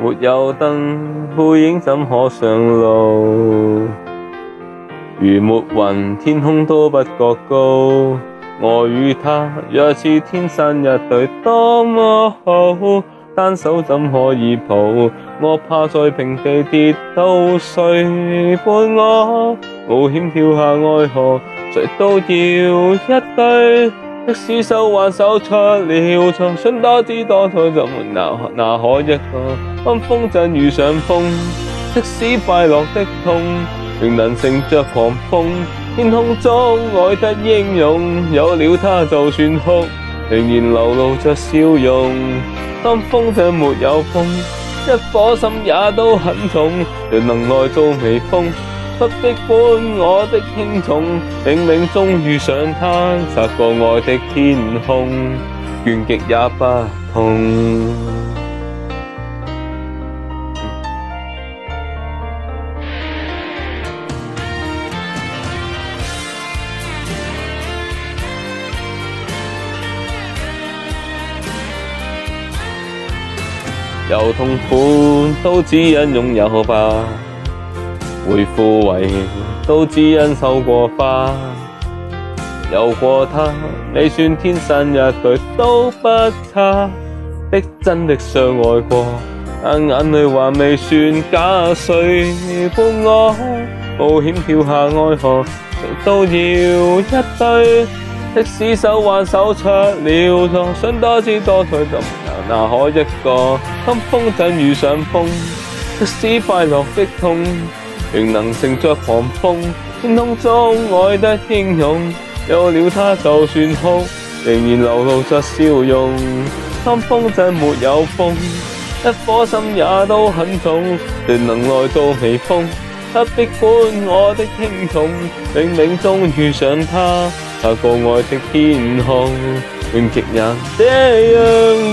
没有灯，背影怎可上路？如没云，天空都不觉高。我与他若似天生一对，多么好！单手怎可以抱？我怕在平地跌倒，谁伴我？冒险跳下爱河，谁都要一对。即使手挽手出了错，想多知多错就么那那可一个。当风筝遇上风，即使快乐的痛，仍能乘着狂风。天空中爱得英勇，有了它就算哭，仍然流露着笑容。当风筝没有风，一颗心也都很痛，仍能来做微风。不必管我的轻重，冥冥中遇上他，十过爱的天空，倦极也不痛。有痛苦，都只因拥有吧。会枯萎，都只因收过花，有过他，你算天生一对都不差，逼真的相爱过，但眼泪还未算假。谁负我？冒险跳下爱河，都要一堆。即使手挽手出了错，想多姿多彩，怎那可一个今风筝遇上风，即使快乐的痛。仍能乘着狂风，天空中爱得英勇，有了他就算痛，仍然流露着笑容。三风钟没有风，一颗心也都很重，谁能来做微风，不必管我的轻重。冥冥中遇上他，那过爱的天空，永极也这样。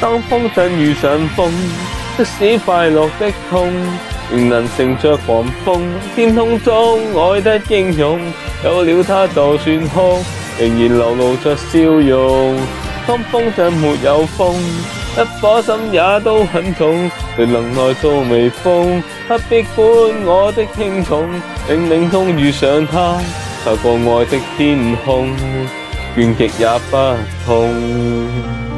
当风筝遇上风，即使快乐的痛，仍能乘着狂风。天空中爱的英勇，有了它就算空，仍然流露着笑容。当风筝没有风，一颗心也都很痛。谁能来做微风？不必管我的轻重。令令通遇上他，透过爱的天空，倦极也不痛。